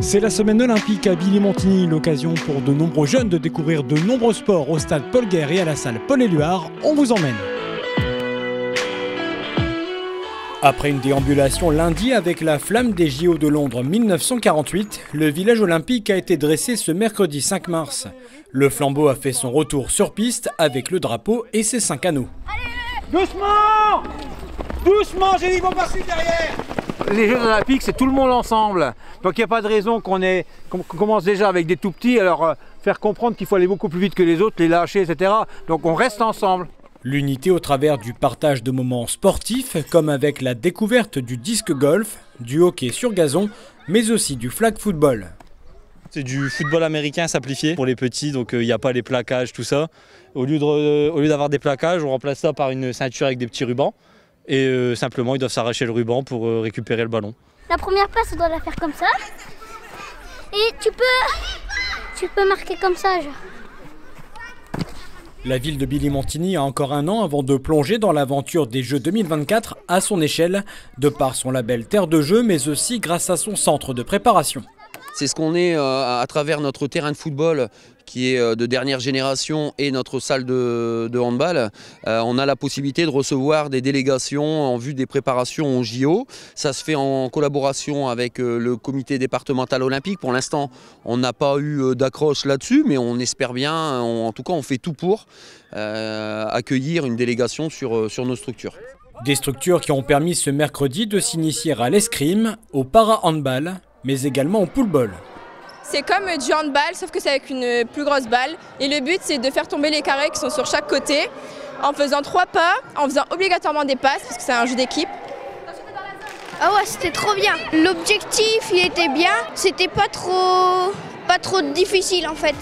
C'est la semaine olympique à Billy-Montigny, l'occasion pour de nombreux jeunes de découvrir de nombreux sports au stade Paul Guerre et à la salle Paul-Éluard. On vous emmène. Après une déambulation lundi avec la flamme des JO de Londres 1948, le village olympique a été dressé ce mercredi 5 mars. Le flambeau a fait son retour sur piste avec le drapeau et ses cinq anneaux. Doucement Doucement, j'ai dit qu'on passer derrière les Jeux Olympiques, c'est tout le monde ensemble. Donc il n'y a pas de raison qu'on commence déjà avec des tout petits, alors euh, faire comprendre qu'il faut aller beaucoup plus vite que les autres, les lâcher, etc. Donc on reste ensemble. L'unité au travers du partage de moments sportifs, comme avec la découverte du disque golf, du hockey sur gazon, mais aussi du flag football. C'est du football américain simplifié pour les petits, donc euh, il n'y a pas les plaquages, tout ça. Au lieu d'avoir des plaquages, on remplace ça par une ceinture avec des petits rubans et euh, simplement ils doivent s'arracher le ruban pour euh, récupérer le ballon. La première passe, on doit la faire comme ça. Et tu peux, tu peux marquer comme ça. La ville de Billy-Montigny a encore un an avant de plonger dans l'aventure des Jeux 2024 à son échelle, de par son label Terre de Jeux, mais aussi grâce à son centre de préparation. C'est ce qu'on est euh, à travers notre terrain de football qui est euh, de dernière génération et notre salle de, handball. Euh, on a la possibilité de recevoir des délégations en vue des préparations au JO. Ça se fait en collaboration avec le comité départemental olympique. Pour l'instant, on n'a pas eu d'accroche là-dessus, mais on espère bien, en tout cas on fait tout pour accueillir une délégation sur, sur nos structures. Des structures qui ont permis ce mercredi de s'initier à l'escrime, au para-handball mais également au pool ball. C'est comme du handball, sauf que c'est avec une plus grosse balle. Et le but, c'est de faire tomber les carrés qui sont sur chaque côté en faisant trois pas, en faisant obligatoirement des passes, parce que c'est un jeu d'équipe. Ah ouais, c'était trop bien. L'objectif, il était bien. C'était pas trop, pas trop difficile en fait.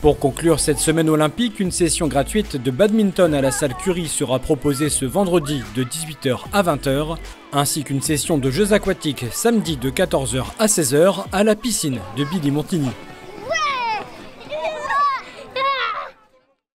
Pour conclure cette semaine olympique, une session gratuite de badminton à la salle Curie sera proposée ce vendredi de 18h à 20h, ainsi qu'une session de jeux aquatiques samedi de 14h à 16h à la piscine de Billy Montigny.